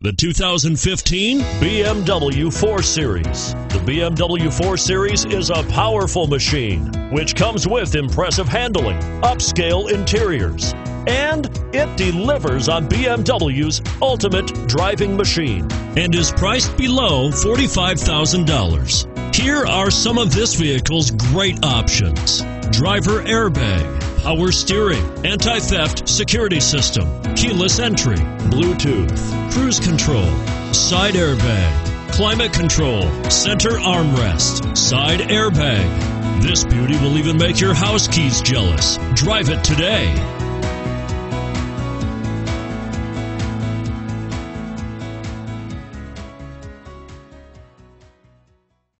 The 2015 BMW 4 Series. The BMW 4 Series is a powerful machine which comes with impressive handling, upscale interiors, and it delivers on BMW's ultimate driving machine and is priced below $45,000. Here are some of this vehicle's great options driver airbag power steering, anti theft security system, keyless entry, Bluetooth, cruise control, side airbag, climate control, center armrest, side airbag. This beauty will even make your house keys jealous. Drive it today.